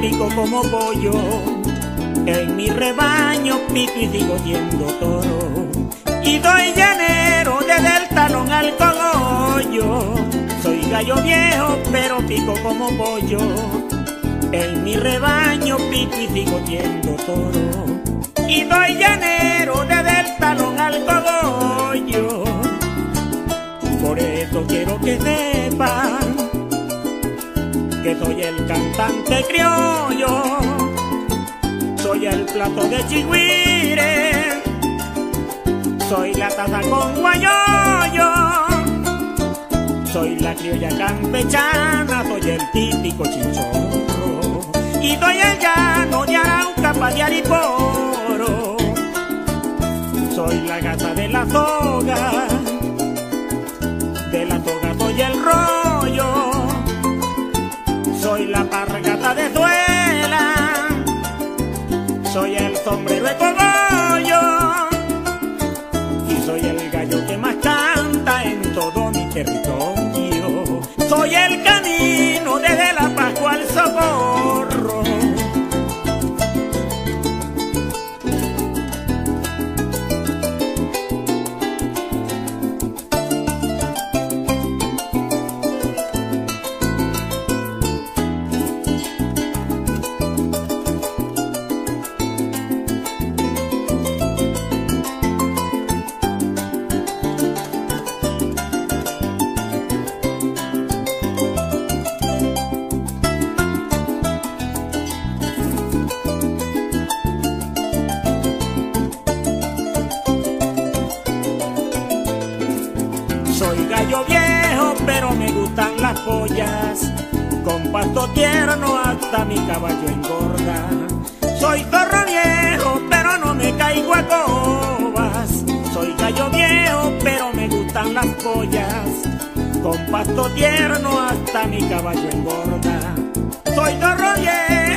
pico como pollo. En mi rebaño pico y sigo siendo toro. Y doy llanero desde el talón al cogollo. Soy gallo viejo, pero pico como pollo. En mi rebaño pico y sigo siendo toro. Y doy llanero desde el talón al cogollo. Por eso quiero que sepan soy el cantante criollo, soy el plato de chigüire, soy la taza con guayoyo, soy la criolla campechana, soy el típico chinchorro, y doy el llano de Arauca, pa' de Ariporo, soy la gata de la soga, todo Soy gallo viejo, pero me gustan las pollas. Con pasto tierno hasta mi caballo engorda. Soy zorro viejo, pero no me caigo a cobas. Soy gallo viejo, pero me gustan las pollas. Con pasto tierno hasta mi caballo engorda. Soy zorro viejo,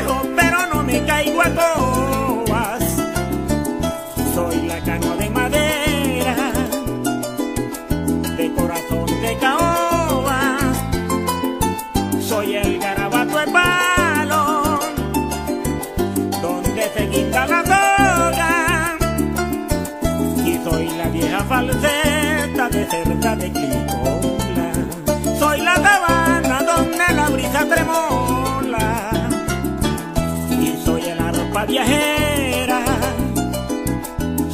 Soy la sabana donde la brisa tremola. Y soy el arpa viajera.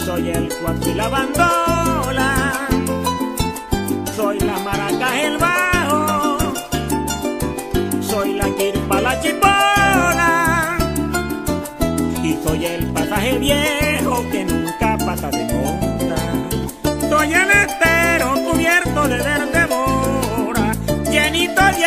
Soy el cuarto y la bandola soy la maraca el bajo, soy la quirpa la chipola y soy el pasaje viejo que nunca pasa de moda. Soy el estero cubierto de verde mora, llenito de